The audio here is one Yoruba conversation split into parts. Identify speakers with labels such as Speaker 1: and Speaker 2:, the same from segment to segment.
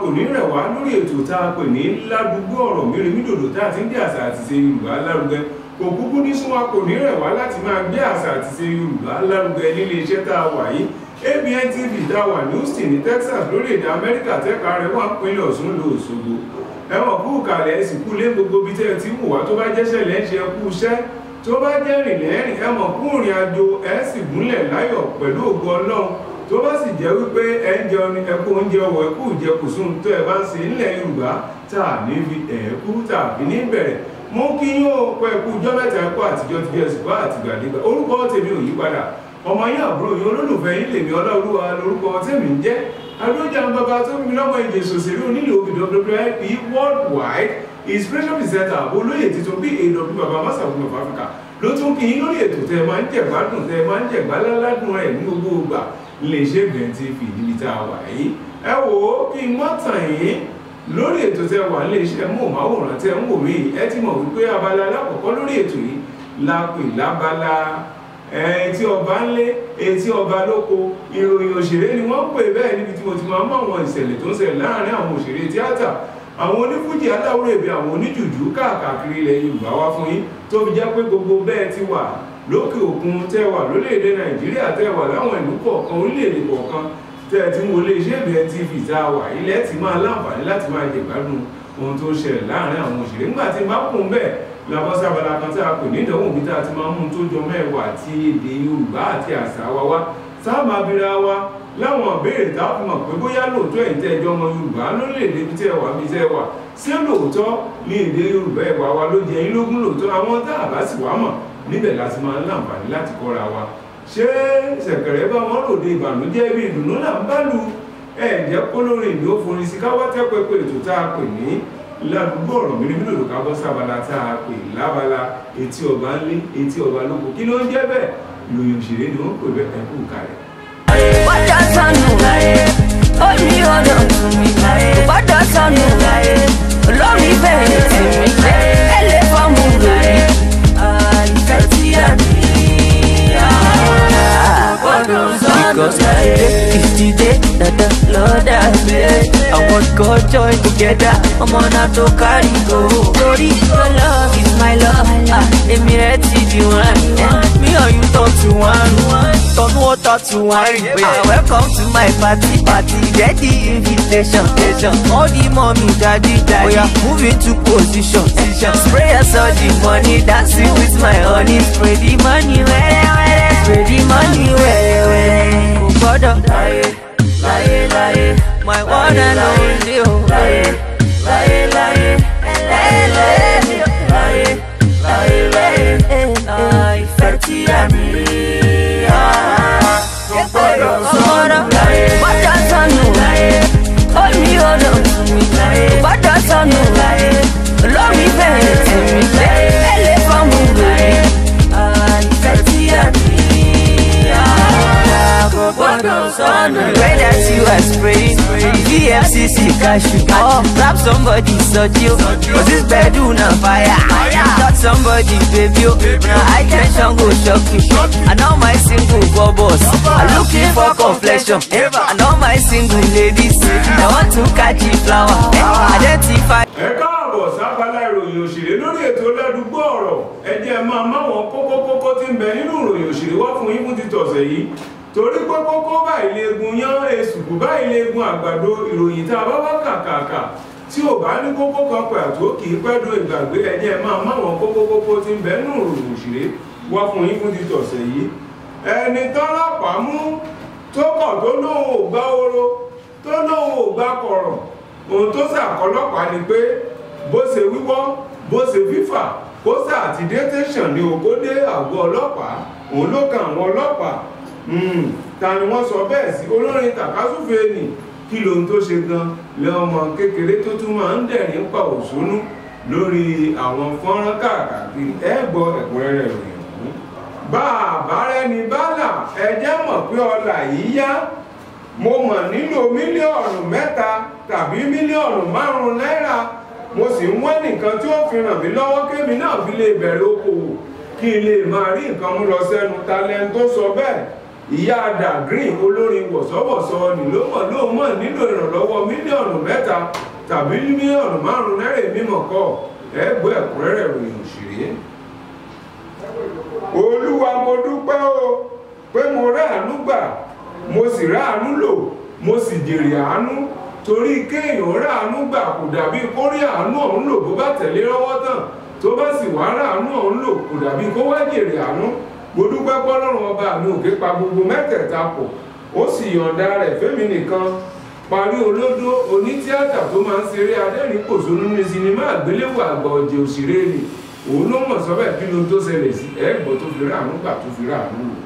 Speaker 1: kò ní rẹ̀ wá lórí ètò tá a pè ní ládùúgbò ọ̀rọ̀ méremídòdò tá a ti ń gbé àṣà àti ṣe Yorùbá lárugẹ. Kò kúkú ní sún wa kò ní rẹ̀ wá láti máa gbé àṣà àti ṣe Yorùbá lárugẹ nílé iṣẹ́ tá a wà yìí. ABN TV tá a wà ní Houston ní Texas lórílẹ̀‐èdè Amẹ́ríkà tẹ́ka rẹ̀ wà pínlẹ̀ Ọ̀ṣun lọ Òṣogbo. Ẹ̀wọ̀n kú kàlẹ̀ ẹ̀sìn kú lé gbogbo bí tẹ́ ẹ ti wù wá. Tó bá jẹ́sẹ̀ lẹ́ṣẹ̀ kú iṣẹ́. Tó bá jẹ́ rìn lẹ́rìn ẹ̀wọ̀n kú ìrìn àjò ẹ̀ sì gúnlẹ̀ láyọ̀ pẹ̀lú ògo Ọlọ́run tó bá sì jẹ́ wípé ẹ ń jẹun ẹkú oúnjẹ ọwọ́ ẹkú ìjẹkùsùn tó ẹ bá ń ṣe nílẹ̀ Yorùbá a ní ẹ̀ẹ́kú tàbí ní mú kí yín ó pẹ́ kú jọ́ mẹ́ta ẹ̀kọ́ àtijọ́ ti jẹ́ ṣùgbọ́n àtìgbàdégbà orúkọ tèmi ò yí padà. Ọmọ yín àbúrò yín olólùfẹ́ yín lèmi Ọláolúwa lórúkọ tèmi ń jẹ́. Adójà bàbá tó ń bí lọ́mọ masagun of Africa ló tún kí yín lórí ètò tẹ máa ń jẹ̀gbádùn tẹ máa ń jẹ̀gbáládùn rẹ̀ ní gbogbo ìgbà iléeṣẹ́ BN TV níbi tá a wà yìí. Ẹ wò ó kí n mọ́ tàn lórí ètò tẹ wà iléeṣẹ́ móhùnmáwòrán tẹ ń wò mí ẹ ti mọ̀ wípé abala alákọ̀ọ́kọ́ lórí ètò yìí la pè lábala etí ọba ńlé etí ọba lóko. Ìròyìn òṣèré ni wọ́n pè bẹ́ẹ̀ níbi tí mo ti máa mọ àwọn ìṣẹ̀lẹ̀ tó ń ṣẹlẹ̀ láàárín àwọn òṣèré tíátà àwọn onífújì aláwòrán èbí àwọn oníjùjú káàkiri ilẹ̀ Yorùbá wá fún yín tó fi jẹ́ pé gbogbo bẹ́ẹ̀ ti wà lókè òkun tẹ́ wà lórílẹ̀‐èdè Nàìjíríà tẹ́ wà láwọn ìlú kọ̀ọ̀kan orílẹ̀‐èdè kọ̀ọ̀kan tẹ́ ti ń wọlé iṣẹ́ BN TV tá a wà ilẹ̀ ti máa láǹfààní láti máa jẹ̀gbádùn ohun tó ṣẹlẹ̀ láàárín àwọn òṣèré. Nígbà tí bá kún bẹ́ẹ̀ labọ́sí abala kan tí a pè ní ìdánwò bí tá a ti máa mú tó jọ mẹ́wàá àti èdè Yorùbá àti àṣà wa wá. Abira wa láwọn a fi mọ̀ pé bóyá lóòótọ́ ẹ̀yin tẹ́ ẹjọ́ ọmọ Yorùbá lórílẹ̀‐èdè bí tẹ́ wà bí tẹ́ wà ṣé lóòótọ́ ní èdè Yorùbá ẹ̀wà wa ló jẹ yín lógún lóòótọ́? Àwọn tá a bá sì wá mọ̀ níbẹ̀ láti máa ń láǹfààní láti kọ́ra wa. Ṣé ṣẹ̀kẹ̀rẹ̀ bá wọn ròde ìbànújẹ́? Bí ìdùnnú là ń bá lu ẹ̀jẹ̀ kólórin ìlú òfin sí káwá tẹ́pẹ́pẹ́ ètò tá a pè ní ládùúgbò ọ̀rọ̀ mi níbi lòdò kábọ́ sábàlá tá a pè lábala etí ọba ńlé etí ọba lóko. Kí ló ń jẹ́ bẹ́ẹ̀? Ìròyìn òṣèré ni wọ́n pè bẹ́ẹ̀. Ẹ̀kú kalẹ̀.
Speaker 2: Bọ́dà sọnù ó ní ọ̀dọ̀ mi bọ́dà sọnù olórí bẹ̀rẹ̀ tèmi ẹ lè fọ́ọ̀mù lórí ìfẹ́ tí a ní. Because today is the day that the Lord has made. I want God join together. On a to carry go. My love. Ah, èmi rẹ̀ ti di one. Me or you talk to one. Turn water to wine. Welcome to my party, party. Get the invitation. All the mommy, daddy, daddy. We are moving to position. Spray us all the money, dancing with my honey. Spray the money, where, where, spray the money, where, where. Kò gbọ́dọ̀ láyé, láyé, láyé. My one and only, oh. Láyé, láyé, láyé, láyé, you. Cause this bedroom on fire. Touch somebody, baby. oh. Now high tension go shock you. I know my single bubbles. I'm looking for complexion. I know my single ladies. I want to catch the flower. Identify.
Speaker 1: ẹ káàbọ̀ sábàlá ìròyìn òṣèré lórí ètò ládùúgbò ọ̀rọ̀ ẹ jẹ́ máa máwọn kókó kókó tí ń bẹ nínú ìròyìn òṣèré wá fún yín fún ti tọ̀sẹ̀ yìí torí pé kókó báyìí leegun yán èsùkú báyìí leegun àgbàdo ìròyìn tá a bá wá kàkàkà tí ò bá ní kókó kan pàtó kì í pẹ́ dún ìgbàgbé ẹ jẹ́ máa máwọn kókó kókó tí ń bẹ ìròyìn òṣèré. Wá fún yín fún ti tọ̀sẹ̀ yìí. Ẹni tọ́lọ́pàá mú tó kọ̀ tó lóun ò gbá oró tó lóun ò gbá kọ̀rọ̀ ohun tó ṣàkọlọ́pàá ni pé bó ṣe wíwọ́ bó ṣe fífà kó sà àti dé tẹ̀sán ní òkó dé àgọ́ ọlọ́pàá. Òun ló kan àwọn ọlọ́pàá. Hmm, ta ni wọ́n sọ bẹ́ẹ̀ sí? Olórin tàkásùfé nì kí lohun tó ṣe gan lọ́mọ kékeré tó tún máa ń dẹ̀rín pa òṣónú lórí àwọn fọ́nrán káàkiri. Ẹ gbọ́ ẹ̀kúnrẹ́rẹ́ ìròyìn ọ̀hún. Bá a bá rẹni bálà ẹ jẹ́ mọ̀ pé ọlà yìí yá. Mo mọ̀ nílò mílíọ̀nù mẹ́ta tàbí mílíọ̀nù márùn-ún náírà. Mo sì ń wá nìkan tí ó fi ràn mí lọ́wọ́ kémi náà fi lè bẹ̀rẹ̀ okòwò kí n lè máa rí nǹkan mú lọ sẹ́nu. Talent tó sọ bẹ́ẹ̀ ìyá àdà green olórin wọ̀sọ́wọ̀sọ ni ló nílò ìrànlọ́wọ́ mílíọ̀nù mẹ́ta tàbí mílíọ̀nù márùn-ún náírà mímọ̀ ẹgbẹ́ ẹ̀kúnrẹ́rẹ́ ìròyìn òṣèré. Olúwa mo dúpẹ́ o pé mo ráàánú gbà mo sì ráàánú lò mo sì jèrè àánú. Torí kéèyàn ráàánú gbà kò dàbí kó rí àánú ọ̀hún lò bó bá tẹ̀lé lọ́wọ́ tán. Tó bá sì wá ráàánú ọ̀hún lò kò dàbí kó wá jèrè àánú mo dúpẹ́ pọ́lọ́run ọba mi òkè pa gbogbo mẹ́tẹ̀ẹ̀ta pọ̀ ó sì yọ̀ǹda rẹ̀ fẹ́mi nìkan. Parí olódó onítíátà tó máa ń ṣeré adẹ́rìn-pòṣónú ní sinimá àgbéléwò àgbà ọ̀jẹ̀ òṣèré ni. Òun ló mọ̀ sọ́bẹ̀ kí ló tó ṣẹlẹ̀ sí. Ẹ̀gbọ́n tó fi ráàánú gbà tó fi ráàánú lò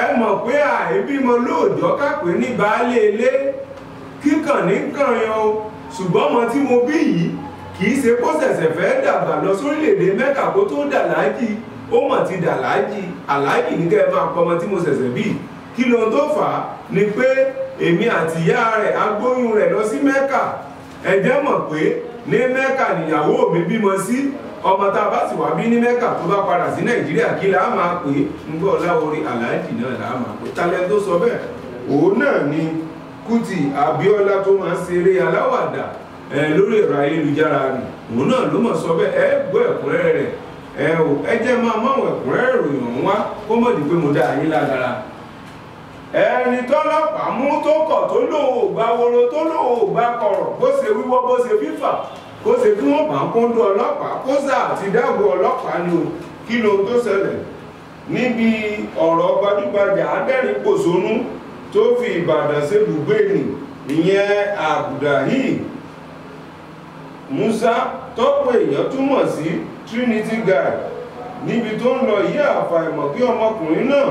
Speaker 1: ẹ mọ̀ pé àìbímọ lóòjọ́ kápẹ́ ní baálé ilé. Kíkàn ní kàn yan o. Ṣùgbọ́n ọmọ tí mo bí yìí kì í ṣe kó ṣẹ̀ṣẹ̀ fẹ́ dàgbà lọ sórílẹ̀-èdè mẹ́kà kó tó dà láàjì ó mọ̀ ti dà láàjì àlájì ní kẹ́ ẹ máa pọ ọmọ tí mo ṣẹ̀ṣẹ̀ bí. Kí ló tó fà á? Ni pé èmi àti ìyá rẹ̀ agbóyún rẹ̀ lọ sí mẹ́kà. Ẹ jẹ́ mọ̀ pé ní mẹ́kà nìyàwó mi bímọ sí. Ọmọ tá a bá sì wá bí ní mẹ́kà tó bá padà sí nàìjíríà kí la máa pè é? Nígbà ọláwọrí aláàjì náà la máa pè talẹ́ tó sọ bẹ́ẹ̀? Òun náà ni Kuti Abíọ́lá tó máa ń ṣeré aláwàdà lórí ẹ̀rọ ayélujára ni. Òun náà ló mọ̀ sọ bẹ́ẹ̀. Ẹ gbọ́ ẹ̀kúnrẹ́rẹ́ rẹ̀ ẹ ò ẹ jẹ́ máa máwọn ẹ̀kúnrẹ́rẹ́ ìròyìn ọ̀hún wá kó mọ̀ di pé mo dá yín lágara. Ẹni tọ́lọ́pàá mú tó kọ̀ tó lòun ò gbá woro tó lòun ò gbá kọ̀rọ̀ bó ṣe wíwọ́ bó ṣe fífà kó ṣe kí wọ́n bá ń kóńdó ọlọ́pàá kó sà àti dáàbò ọlọ́pàá ni o. Kí ló tó ṣẹlẹ̀? Níbi ọ̀rọ̀ gbajúgbajà adẹ́rìn-pòṣónú tó fi ìbàdàn ṣe bùgbé nì ìyẹn abdulrahim musa tọ́pọ̀ èèyàn túmọ̀ sí trinity guy. Níbi tó ń lọ yí àfàìmọ̀ kí ọmọkùnrin náà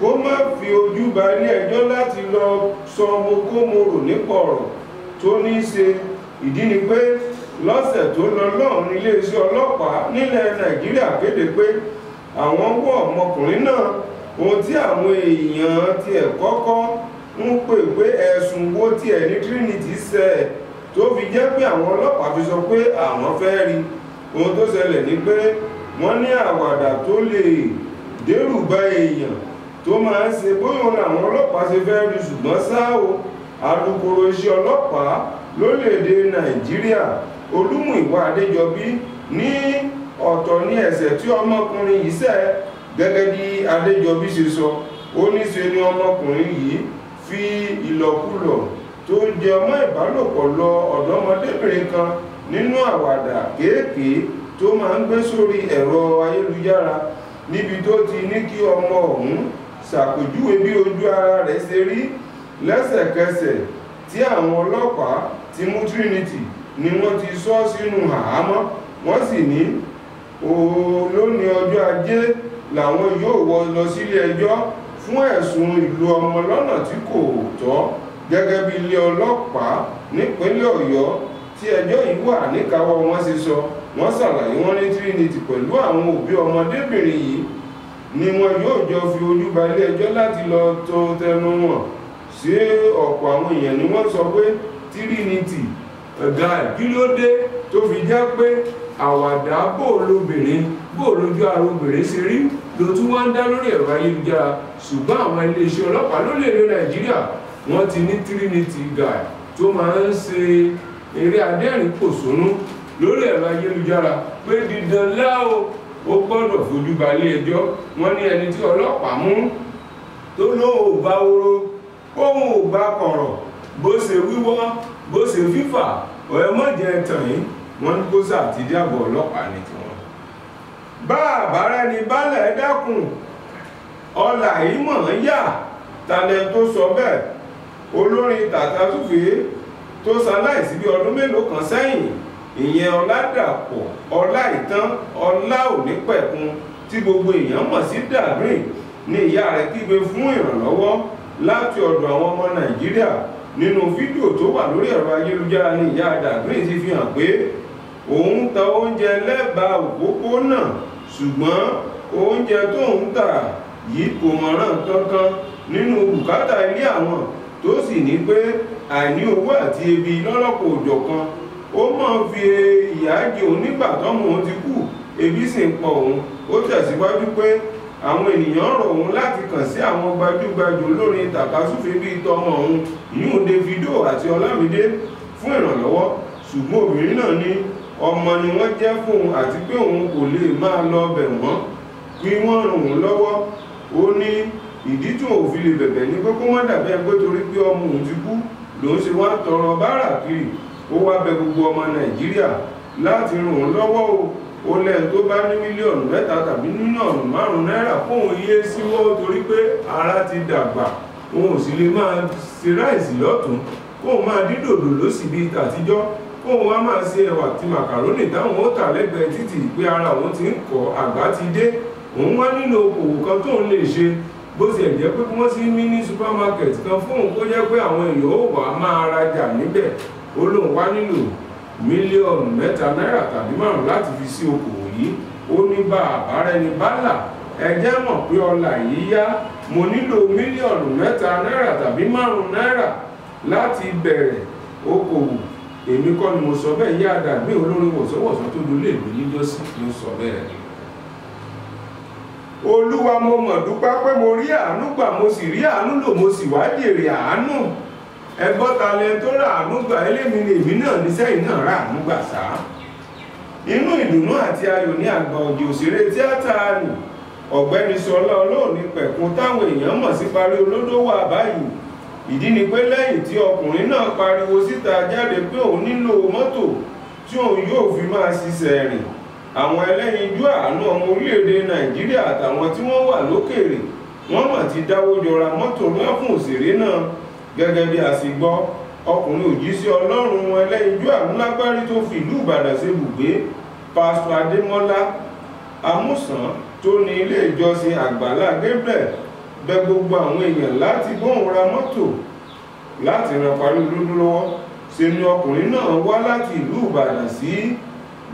Speaker 1: kó má fi ojú ba ilé ẹjọ́ láti lọ sọ mokómorò nípa ọ̀rọ̀ tó ní í ṣe. Ìdí ni pé lọ́sẹ̀ tó lọ lọ́rùn iléeṣẹ́ ọlọ́pàá nílẹ̀ nàìjíríà kéde pé àwọn wọ́ ọmọkùnrin náà. Ohun tí àwọn èèyàn tiẹ̀ kọ́kọ́ ń pè pé ẹ̀sùn wo tiẹ̀ ní trinity ṣẹ̀ tó fi jẹ́ pé àwọn ọlọ́pàá fi sọ pé àwọn fẹ́ rí ohun tó ṣẹlẹ̀ ni pé wọ́n ní àwàdà tó lè dẹ́rù bá èèyàn tó máa ń ṣe bóyá òun làwọn ọlọ́pàá ṣe fẹ́ rí ṣùgbọ́n ṣá o alukoro iṣẹ́ ọlọ́pàá lórílẹ̀‐èdè nàìjíríà olúmúìwá adéjọbí ní ọ̀tọ̀ ní ẹ̀ṣẹ̀ tí ọmọkùnrin yìí ṣẹ̀ gẹ́gẹ́ bí adéjọbí ṣe sọ. Ó ní ṣe ni ọmọkùnrin yìí fi ìlọ̀kulọ̀ tó jẹ ọmọ ìbálòpọ̀ lọ ọ̀dọ́mọdébìnrin kan nínú àwàdà kéékèé tó máa ń gbé sórí ẹ̀rọ ayélujára níbi tó ti ní kí ọmọ ọ̀hún ṣàpèjúwe bí ojú ara rẹ̀ ṣe rí lẹ́sẹ̀kẹsẹ̀ tí àwọn ọlọ́pàá ti mú trinity ni wọ́n ti sọ sínú àhámọ́. Wọ́n sì ní olónìí ọjọ́ ajé làwọn yóò wọ́ lọ sílé ẹjọ́ fún ẹ̀sùn ìlú ọmọ lọ́nà tí kò tọ́. Gẹ́gẹ́ bí ilé ọlọ́pàá nípínlẹ̀ ọ̀yọ́ tí ẹjọ́ yìí wà níkàáwọ́ wọn ṣe sọ wọ́n ṣàlàyé wọn ní trinity pẹ̀lú àwọn òbí ọmọdébìnrin yìí ni wọn yóò jọ fi ojú ba ilé ẹjọ́ láti lọ tó tẹnu wọn. Sí ọ̀pọ̀ àwọn èèyàn ni wọ́n sọ pé trinity ẹ̀gá kí ló dé tó fi jẹ́ pé àwàdà bò lóbìnrin bò lójú ara obìnrin ṣe rí? Ló tún wá ń dá lórí ẹ̀rọ ayélujára. Ṣùgbọ́n àwọn iléeṣẹ́ ọlọ́pàá lórílẹ̀‐èdè nàìjíríà wọ́n ti ní trinity guy tó máa ń ṣe eré adẹ́rìn pòṣónú lórí ẹ̀rọ ayélujára pé dídán láò ó gbọ́dọ̀ fojú balẹ̀ ẹjọ́. Wọ́n ní ẹni tí ọlọ́pàá mú tó lóun ò bá oró kóun ò bá kọ̀rọ̀ bó ṣe wíwọ́ bó ṣe fífà ọ̀ẹ́ mọ̀jẹ̀ tàn yín. Wọ́n ní kó sàti dábọ̀ ọlọ́pàá ní tiwọn. bá àbára ẹni bálẹ̀ dákun. Ọlà yìí mọ̀ ń yà. Talẹ̀ tó sọ bẹ́ẹ̀. Olórin tàtà túfèé tó ṣaláìsí bí ọdún mélòó kan sẹ́yìn. Ìyẹn ọládàpọ̀ ọláìtàn ọlá ònípẹ̀kun tí gbogbo èèyàn mọ̀ sí dàgreen ní ìyá rẹ̀ kígbe fún ìrànlọ́wọ́ láti ọ̀dọ̀ àwọn ọmọ nàìjíríà. Nínú fídíò tó wà lórí ẹ̀rọ ayélujára ní ìyá dàgreen ti fi hàn pé òun ta oúnjẹ lẹ́bàá òpópónà ṣùgbọ́n oúnjẹ tó ń tà yìí kò mọ̀ràn kankan. Nínú bùkátà ilé àwọn tó sì ní pé àìní owó àti ebi lọ́lọ́pọ̀ òjọ̀kan ó máa ń fi ìyà jẹ òun nígbà tọ́mọ òun ti kú. Ebi sì ń pọ̀ òun. Ó tẹ̀síwájú pé àwọn ènìyàn rọ̀ òun láti kàn sí àwọn gbajúgbajà olórin tàkasúfè bíi tọmọ òun ìyún Davido àti Ọlámídé fún ìrànlọ́wọ́. Ṣùgbọ́n obìnrin náà ní ọmọ ni wọ́n jẹ́ fóun àti pé òun kò lè máa lọ bẹ̀ wọ́n. Kí wọ́n ràn òun lọ́wọ́. Ó ní ìdí tí òun fi lè bẹ̀bẹ̀ ní pé kó wọ́n dàbí ẹgbẹ́ torí pé ọmọ òun ti kú lòun ṣe wá tọrọ bárà kiri. Ó wá bẹ̀ gbogbo ọmọ Nàìjíríà láti ràn òun lọ́wọ́ o. Ó lẹ́yìn tó bá ní mílíọ̀nù mẹ́ta tàbí mílíọ̀nù márùn-ún náírà fóun yé síwọ́ torí pé ara ti dàgbà. Òun ò sì lè máa ṣe ráìsì lọ́tún kóun máa dín dòdò lósì bíi tàtijọ́. Kóun wá máa ṣe ẹ̀wà àti màkàrónì táwọn ó tà lẹ́gbẹ̀ẹ́ títì pé ara òun ti ń kọ́ àgbà ti dé. Òun wá nínú okòwò kan tóun lè ṣe bó ẹ̀ jẹ́ pé wọ́n sí mini supermarket kan fóun kó jẹ́ pé àwọn èèyàn ó wà máa rajà níbẹ̀ ó lóun wá nílò mílíọ̀nù mẹ́ta náírà tàbí márùn láti fi sí okòwò yìí. Ó ní bá àbárẹni bálà ẹjẹ́ mọ̀ pé ọlà yìí yá. Mo nílò mílíọ̀nù mẹ́ta náírà tàbí márùn náírà láti bẹ̀rẹ̀ okòwò. Èmi kọ́ ni mo sọ bẹ́ẹ̀ yá àdàgbé olórin wọ̀sọ́wọ̀sọ́ tó dolé ìlú níjọ́sí ló sọ bẹ́ẹ̀ olúwa mo mọ̀ dúpẹ́ pé mo rí àánú gbà mo sì rí àánú lò mo sì wá jèrè àánú. Ẹgbọ́n ta lẹ tó rà àánú gbà? Elémi ni èmi náà ní sẹ́yìn náà rà àánú gbà sá. Inú ìdùnnú àti ayọ̀ ní àgbà òjì òṣèré tíátà nì ọ̀gbẹ́ni sọlá olóòní pẹ̀kun táwọn èèyàn mọ̀ sí parí olódó wà báyìí. Ìdí ni pé lẹ́yìn tí ọkùnrin náà pariwo síta jáde pé òun nílò mọ́tò tí òun yóò fi máa ṣiṣẹ́ rìn àwọn ẹlẹ́yinjú àánú ọmọ orílẹ̀-èdè nàìjíríà àtàwọn tí wọ́n wà lókèèrè wọ́n mọ̀ ti dáwó jọra mọ́tò ńlá fún òṣèré náà. Gẹ́gẹ́ bí a sì gbọ́ ọkùnrin òjíṣẹ́ ọlọ́run ẹlẹ́yinjú àánú lágbárí tó fi ìlú ìbàdàn ṣe bùgbé pásítọ̀ adémọ́lá amúsàn tó ní ilé ìjọsìn àgbàlá gabriel bẹ gbogbo àwọn èèyàn láti bóun ra mọ́tò láti ran parí lọ́wọ́. Ṣe ni ọkùnrin náà wá láti ìlú ìbàdàn sí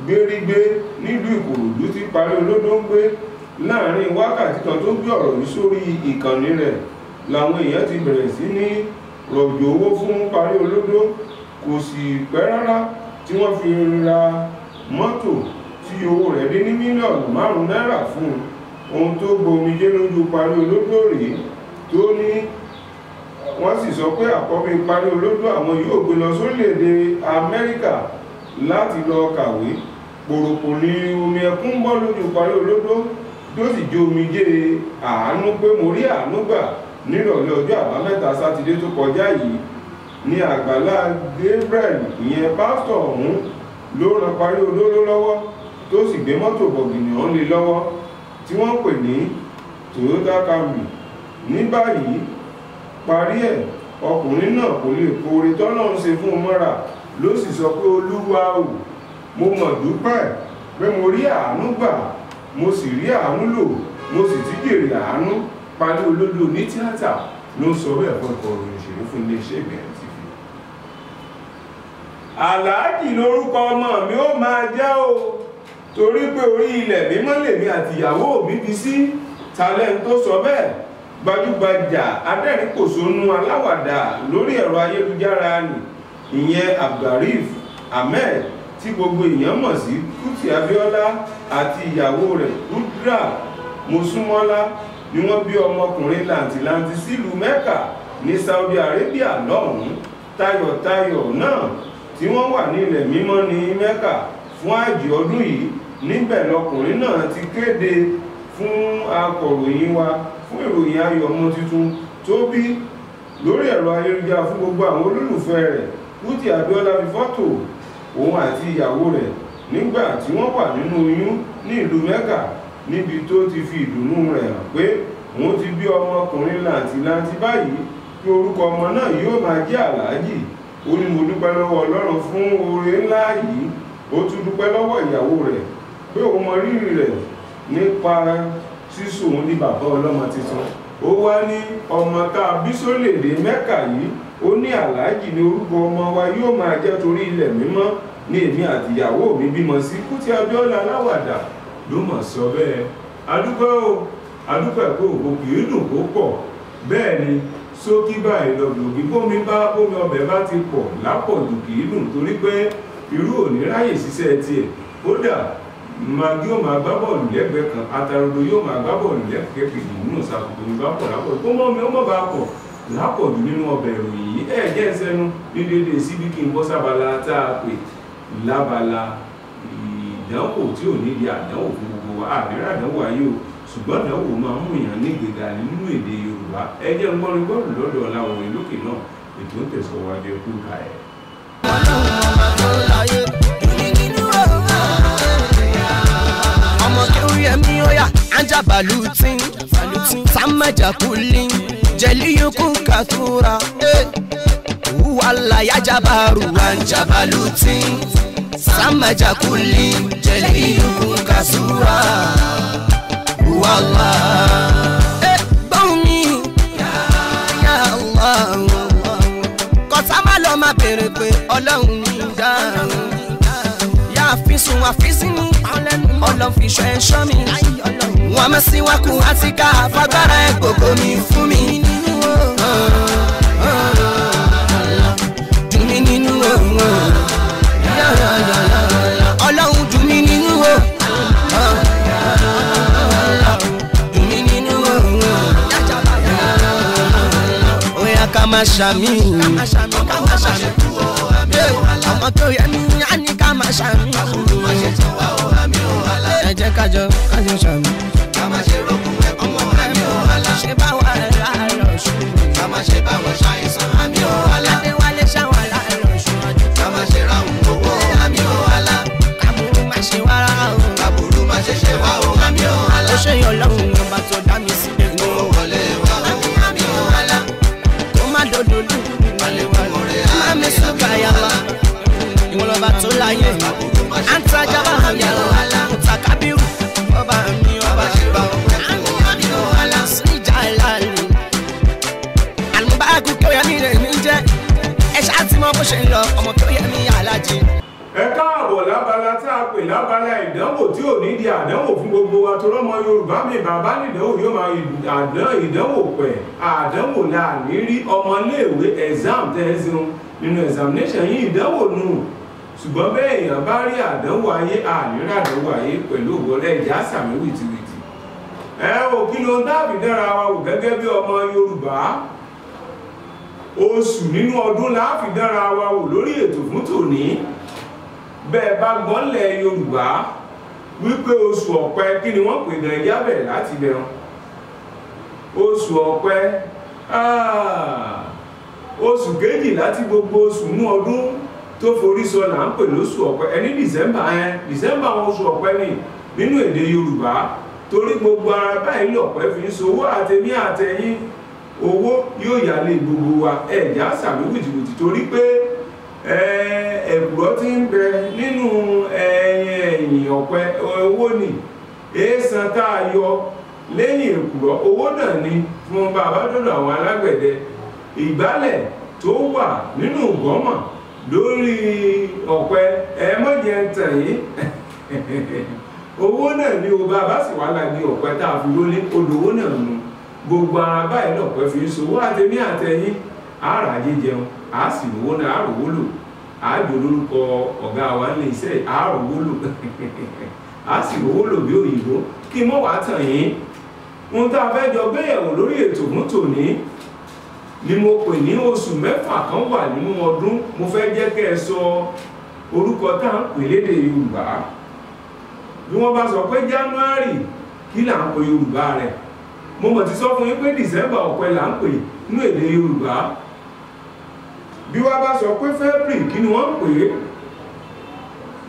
Speaker 1: gbérígbé nílùú ìkòròdú tí parí olódó ń gbé láàárín wákàtí kan tó gbé ọ̀rọ̀ yìí sórí ìkànnì rẹ̀ làwọn èèyàn ti bẹ̀rẹ̀ sí ní rọ̀jò owó fún parí olódó. Kò sì pẹ́ rárá tí wọ́n fi ra mọ́tò tí owó rẹ̀ dé ní mílíọ̀nù márùn-ún náírà fún un. Ohun tó gbomijé lójú parí olódó rèé tó ní wọ́n sì sọ pé àkọ́bí parí olódó àwọn yóò gbé lọ sórílẹ̀-èdè amẹ́ríkà láti lọ kàwé pòròpò ní omi ẹkún bọ́ lójú parí olódó tó sì jẹ́. Omijé àánú pé mo rí àánú gbà nírọ̀lẹ́ ọjọ́ àbámẹ́ta sátidé tó kọjá yìí ní àgbàlá gabriel ìyẹn pásítọ̀ ọ̀hún ló ran parí olóró lọ́wọ́ tó sì gbé mọ́tò bọ̀gìnì ọ̀hún lé lọ́wọ́ tí wọ́n pè ní toyota camry. Ní báyìí parí ẹ̀ ọkùnrin náà kò lè kóore ń ṣe fún un mọ́ra ló sì sọ pé olúwa ò mo mọ̀ dúpẹ́ pé mo rí àánú gbà mo sì rí àánú lò mo sì ti jèrè àánú. Parí olódò ní tíátà ló ń sọ bẹ́ẹ̀ fún ọkọ̀ òròyìn òṣèré fún iléeṣẹ́ ìgbẹ̀rẹ̀ tv aláàjì lórúkọ ọmọ mi ó máa jẹ́ o torí pé orí ilẹ̀ mímọ́ lèmi àtìyàwó mi bí sí. Talent tó sọ bẹ́ẹ̀? Gbajúgbajà adẹ́rìnpòṣónú aláwàdà lórí ẹ̀rọ ayélujára nì ìyẹn abdulrif ahmed tí gbogbo èèyàn mọ̀ sí kuti abiola àti ìyàwó rẹ̀ kudra mosúnmọ́lá ni wọ́n bí ọmọkùnrin làǹtìlanti sílùú mẹ́kà ní saudi arabia lọ́hùn-ún. Tayọ̀tayọ̀ náà tí wọ́n wà ní ilẹ̀ mímọ́ ní mẹ́kà fún àjì ọdún yìí. Níbẹ̀ lọkùnrin náà ti kéde fún akọ̀ròyìn wa fún ìròyìn ayọ̀ ọmọ tuntun tó bí lórí ẹ̀rọ ayélujára fún gbogbo àwọn olólùfẹ́ rẹ̀. Kuti Abiola fi fọ́tò òun àti ìyàwó rẹ̀ nígbà tí wọ́n wà nínú oyún ní ìlú Mẹ́kà níbi tó ti fi ìdùnnú rẹ̀ hàn pé òun ti bí ọmọkùnrin làǹtìlanti báyìí kí orúkọ ọmọ náà yóò máa jẹ́ Àlàájì. Ó ní mo dúpẹ́ lọ́wọ́ Ọlọ́run fún oore ńlá yìí. Ó tún dúpẹ́ lọ́wọ́ ìyàwó rẹ̀ pé òun mọ rírì rẹ̀ nípa sísọ òun ní bàbá ọlọ́mọ tuntun ó wá ní ọmọ tá a bí sólèdè Mẹ́kà yìí ó ní Àlàájì ní orúkọ ọmọ wa yóò máa jẹ́ torí ilẹ̀ mímọ́ ní èmi àtìyàwó mi bímọ sí. Kuti Abiola aláwàdà ló mọ̀ sọ bẹ́ẹ̀. Adúpẹ́ o adúpẹ́ pé òkò kì í dùn kó pọ̀. Bẹ́ẹ̀ ni sókí báyìí lọ́gbọ̀gbì bómi bá bómi ọbẹ̀ bá ti pọ̀ lápọ̀jù kì í dùn torí pé irú òní ráyè ṣiṣẹ́ tiẹ̀. Kódà magi yóò máa gbá bọ́ọ̀lù lẹ́gbẹ̀ẹ́ kan atarodo yóò máa gbá bọ́ọ̀lù lẹ́gbẹ̀ẹ́ kejì nínú ìsàkóso bá pọ̀ lápọ̀ kó mọ́ mi ó mọ̀ bá pọ̀ lápọ̀jù nínú ọbẹ̀ ìròyìn yìí ẹ̀ jẹ́ ìsẹ́nu ní déédéé síbí kí n bọ́ sábala tá a pè lábala ìdánwò tí ò ní di àdánwò fún gbogbo wa. Àdéhùn àdánwò ayé o. Ṣùgbọ́n àdánwò máa ń mú èèyàn ní ìgbéga nínú èdè yorùbá. Ẹ jẹ́ ń gbọ́rin gbọ́rù lọ́dọ̀ ọ̀làwọ̀n lókè náà. Ètò ń tẹ̀síwájú ẹkú ká ẹ̀.
Speaker 3: ọmọ kéwì ẹ̀mí ọ̀yà anja balutin samaja kulin jeliyukun katura wàlá yajabaru anja balutin samaja kulin jeliyukun kasura wàlá. gbọ́n mi. Ya Allah kọ́sá má lọ máa béèrè pé ọlọ́run ní dáhùn àfisùn àfisínú ọlọ́run fi ṣọ́ ẹ̀ṣọ́ mi. Wọ́n mọ̀ sí wọn kú àti ká fagbára ẹ̀ gbogbo mi fún mi. Dùn mí nínú ọlọ́run dùn mí nínú dùn mí nínú ó yá ká máa ṣàmì ọmọ tó yẹ ní á ní ká máa ṣàmì ẹ jẹ́ kájọ kájọ ṣàmì. ṣé mi mutakabiru. ọba mi ọba jẹ́. ẹ
Speaker 1: ẹ káàbọ̀ lábala tá a pè lábala ìdánwò tí ò ní di àdánwò fún gbogbo wa tó rọ́mọ yorùbá mi bàbá nìdánwò yóò máa àdán ìdánwò pẹ̀. Àdánwò la ní rí ọmọléèwé exam tẹ́sán nínú examination yìí ìdánwò nù ṣùgbọ́n bẹ́ẹ̀ èèyàn bá rí àdánwò ayé àníra àdánwò ayé pẹ̀lú òwòrẹ́ ìjà sàmì wìtìwìtì. Ẹ ò kí ló ń dábì dára wa wò gẹ́gẹ́ bí ọmọ yorùbá? Oṣù nínú ọdún la fi dára wa wò lórí ètò fún tòní. Bẹ́ẹ̀ bá gbọ́nlẹ̀ yorùbá wípé oṣù ọ̀pẹ kí ni wọ́n pè gan ẹja bẹ̀rẹ̀ láti bẹ̀rẹ̀ oṣù ọ̀pẹ oṣù kejì láti gbogbo oṣù nú ọdún tó forí sọ là ń pè lóṣù ọ̀pẹ ẹni dìsẹ́mbà yẹn dìsẹ́mbà wọn oṣù ọ̀pẹ ni nínú èdè yorùbá. Torí gbogbo ara báyìí lọ̀pẹ fi ń sowó àtẹ̀mí àtẹ̀yìn owó yóò yálé gbogbo wa. Ẹ̀já sàmì wìtìwìtì torí pé ẹ̀kùrọ́ tí ń bẹ nínú ẹ̀yìn ọ̀pẹ owó ni. Èèsàn tá a yọ lẹ́yìn ẹ̀kùrọ́ owó náà ni fún bàbá dọ́dọ̀ àwọn alágbẹ̀dẹ. Ìgbálẹ̀ tó wà nínú gọ́mà lórí ọ̀pẹ ẹ̀mọ́jẹ ń tàn yín. Owó náà ni o bàbá sì wà lágbé ọ̀pẹ tá a fi lólé odòwó náà nu gbogbo ara báyìí lọ̀pẹ fi ń àtẹ̀mí àtẹ̀yìn ara jíjẹun a sì rówó náà àròwó lò. Àjò lórúkọ ọ̀gá wa ní iṣẹ́ àròwó lò. A sì rówó lò bí òyìnbó. Kí mọ́ wàá tàn yín. Ohun tá a fẹ́ jọ gbéyẹ̀wò lórí ètò fún tòní ni mo pè ní oṣù mẹ́fà kan wà nínú ọdún mo fẹ́ jẹ́ kẹ́ ẹ sọ orúkọ tá à ń pè lédè yorùbá. Bí wọ́n bá sọ pé january kí là ń pè yorùbá rẹ̀? Mo mọ̀ ti sọ fún yín pé december ọ̀pẹ là ń pè nínú èdè yorùbá. Bí wọ́n bá sọ pé february kí ni wọ́n ń pè? É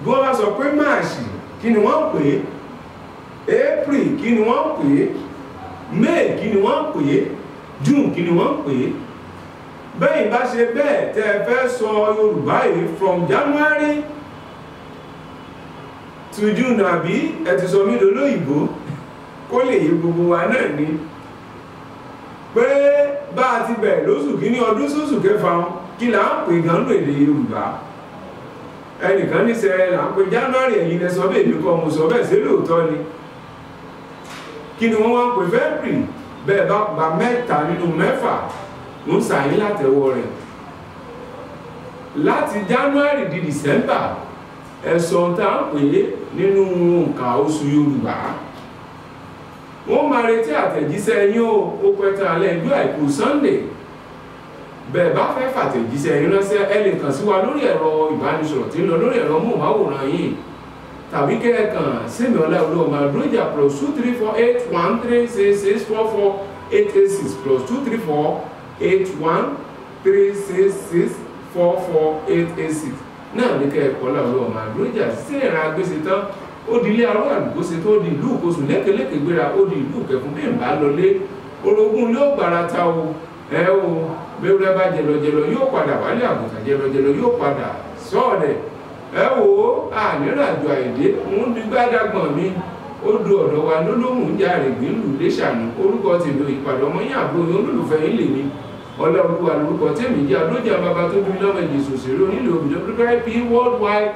Speaker 1: bí wọ́n bá sọ pé march kí ni wọ́n ń pè? É april kí ni wọ́n ń pè? É may kí ni wọ́n ń pè? é june kí ni wọ́n ń pè é? Bẹ́yìn bá ṣe bẹ́ẹ̀ tẹ́ ẹ fẹ́ sọ yorùbá yìí from january to june àbí ẹ ti sọ mí lólóyìnbó kó lè yé gbogbo wa náà ni. Pé bá a ti bẹ̀rẹ̀ lóṣù kí ní ọdún sóṣù kẹfà kí là ń pè gan lóde yorùbá? Ẹnìkan ní sẹ là ń pè january ẹ̀yin lẹ sọ bẹ́ẹ̀ mi kọ́ mo sọ bẹ́ẹ̀ sí lóòótọ́ ni? Kí ni wọ́n wá ń pè february bẹ́ẹ̀ bá gba mẹ́ta nínú mẹ́fà ń sàyín látẹ̀wọ́ rẹ̀. Láti january di december ẹ̀sọ́ tá à ń pè é nínú nǹka oṣù yorùbá. Wọ́n máa retí àtẹ̀jíṣẹ́ yín o ó pẹ́ tán alẹ́ ẹjọ́ àìkú sunday. Bẹ́ẹ̀ bá fẹ́ fàtẹ̀jíṣẹ́ yín ránṣẹ́ ẹ lè kàn sí wa lórí ẹ̀rọ ìbánisọ̀rọ̀ tí ń lọ lórí ẹ̀rọ móhùnmáwòrán yìí tàbí kẹ́ẹ̀kan sẹ́mi ọ̀la olóòmà dúrójà plus two three four eight one three six six four four eight eight six plus two three four eight one three six six four four eight eight six. Náà ní kẹ́ẹ̀kọ́ la olóòmà dúrójà sí ìran agbèsè tán ó di ilé arọ́ àdúgbò ṣe tó di ìlú òkosù lẹ́kẹ̀lẹ́kẹ̀ gbéra ó di ìlú kẹfún bí n bá lọlé orogún ló gbára ta o. Ẹ o bẹ́ẹ̀ bá jẹlọjẹlọ yóò padà wálé àgùntàn jẹlọjẹlọ yóò padà sọ́ọ̀dẹ̀ ẹ wò ó àníràjò àìdé ń di gbádàgbọ̀n mi. Ó du ọ̀dọ̀ wa lólóhùn ń járe gbìlù léṣàánú orúkọ tèmi ìpàdé ọmọ yín àbúrò yín olólùfẹ́ yín lè ní ọlọ́rùkọ lórúkọ tèmi jẹ́ àdójà bàbá tó bí lọ́mọ èdè sòṣèré onílò òbíjọ́ píp worldwide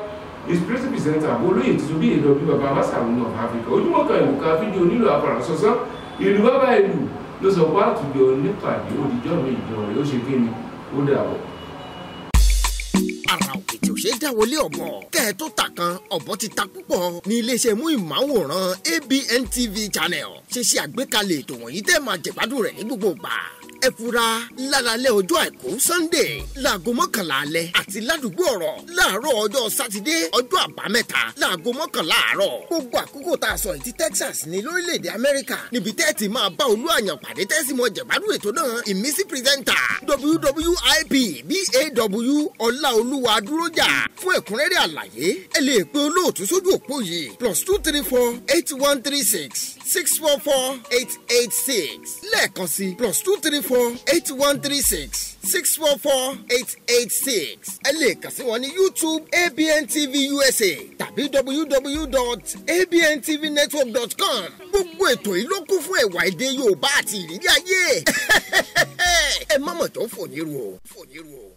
Speaker 1: is president presenter abolóyè tuntun bí èdè ọbí bàbá masàrún of africa. Ojúmọ́ kan ìlú kan fídíò onílò afárasọ́sọ́ ìlú bàbá ìlú ló sọ pé àtúndì onípàdé òdìjọ́ mi ìjọ rẹ̀ ó ṣe kí ni? Ó dà bọ̀
Speaker 4: ara òkè tí ò ṣe é dáwọlé ọ̀bọ. Kẹ́ ẹ tó ta kan ọ̀bọ ti ta púpọ̀ ní iléeṣẹ́ mú ìmáwòrán ABN TV channel. Ṣe ṣe àgbékalẹ̀ ètò wọ̀nyí tẹ́ máa jẹ̀gbádùn rẹ̀ ní gbogbo ìgbà ẹ fura. Lálálẹ́ ọjọ́ àìkú sunday láago mọ́kànlá alẹ́ àti ládùúgbò ọ̀rọ̀ láàárọ̀ ọjọ́ sátidé ọjọ́ àbámẹ́ta láago mọ́kànlá àárọ̀. Gbogbo àkókò tá a sọ yìí ti texas ní lórílẹ̀‐èdè amẹ́ríkà. Níbi tẹ́ ẹ ti máa bá olú àyàn pàdé tẹ́sí mọ́ jẹ̀gbádùn ètò náà ìmísí pírẹ́sẹ̀ntà wwip baw ọláolúwa dúrójà fún ẹ̀kúnrẹ́rẹ́ àlàyé ẹ lè pe olóòtú sójú òpó yìí plus two three four eight one three six six four four eight eight six. Lẹ́ẹ̀kan sí plus two three four eight one three six six four four eight eight six. Ẹ lè kàn sí wọn ní youtube abn tv usa tàbí www.abntvnetwork.com gbogbo ètò yìí ló kún fún ẹ̀wà èdè yorùbá àti ìrírí ayé. Ẹ má mọ̀ tó fòyìnrù o fòyìnrù o.